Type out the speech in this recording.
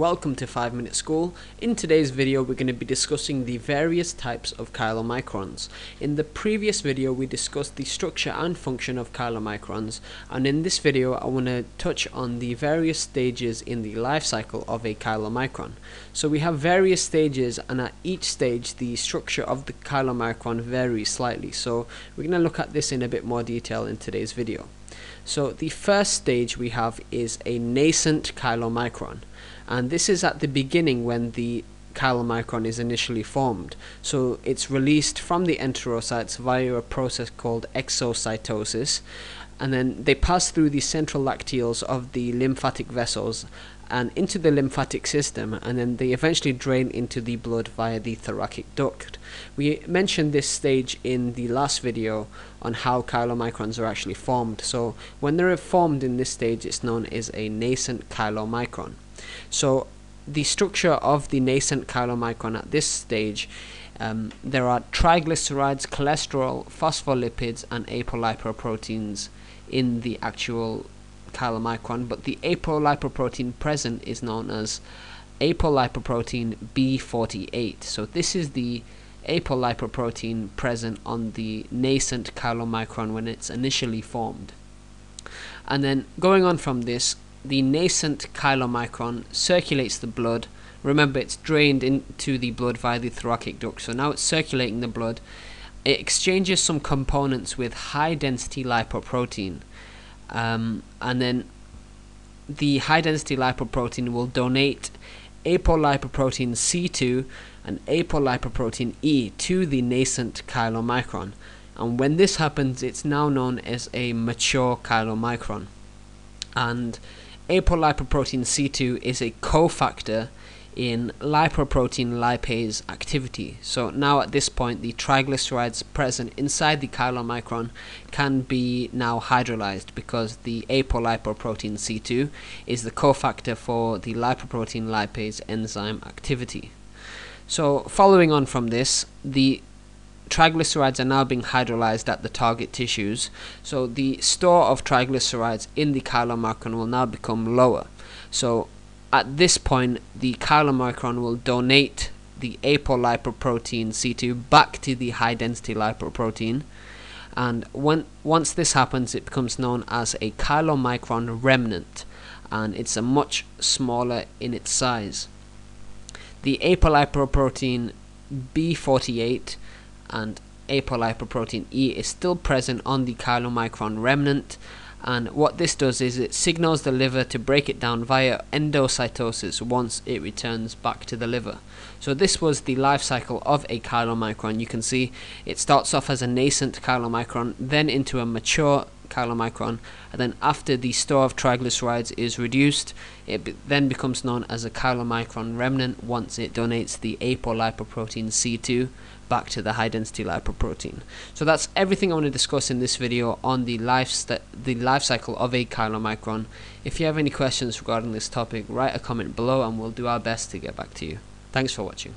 Welcome to 5 Minute School. In today's video we're going to be discussing the various types of chylomicrons. In the previous video we discussed the structure and function of chylomicrons and in this video I want to touch on the various stages in the life cycle of a chylomicron. So we have various stages and at each stage the structure of the chylomicron varies slightly so we're going to look at this in a bit more detail in today's video. So the first stage we have is a nascent chylomicron. And this is at the beginning when the chylomicron is initially formed. So it's released from the enterocytes via a process called exocytosis and then they pass through the central lacteals of the lymphatic vessels and into the lymphatic system and then they eventually drain into the blood via the thoracic duct. We mentioned this stage in the last video on how chylomicrons are actually formed. So when they're formed in this stage it's known as a nascent chylomicron. So the structure of the nascent chylomicron at this stage, um, there are triglycerides, cholesterol, phospholipids, and apolipoproteins in the actual chylomicron, but the apolipoprotein present is known as apolipoprotein B48. So this is the apolipoprotein present on the nascent chylomicron when it's initially formed. And then going on from this, the nascent chylomicron circulates the blood. Remember, it's drained into the blood via the thoracic duct, so now it's circulating the blood. It exchanges some components with high density lipoprotein, um, and then the high density lipoprotein will donate apolipoprotein C2 and apolipoprotein E to the nascent chylomicron. And when this happens, it's now known as a mature chylomicron. And apolipoprotein C2 is a cofactor in lipoprotein lipase activity. So now at this point the triglycerides present inside the chylomicron can be now hydrolyzed because the apolipoprotein C2 is the cofactor for the lipoprotein lipase enzyme activity. So following on from this, the triglycerides are now being hydrolyzed at the target tissues, so the store of triglycerides in the chylomicron will now become lower. So at this point, the chylomicron will donate the apolipoprotein C2 back to the high density lipoprotein. And when, once this happens, it becomes known as a chylomicron remnant, and it's a much smaller in its size. The apolipoprotein B48 and apolipoprotein E is still present on the chylomicron remnant and what this does is it signals the liver to break it down via endocytosis once it returns back to the liver. So this was the life cycle of a chylomicron. You can see it starts off as a nascent chylomicron, then into a mature chylomicron, and then after the store of triglycerides is reduced, it be then becomes known as a chylomicron remnant once it donates the apolipoprotein C2 back to the high density lipoprotein. So that's everything I want to discuss in this video on the life the life cycle of a chylomicron. If you have any questions regarding this topic, write a comment below and we'll do our best to get back to you. Thanks for watching.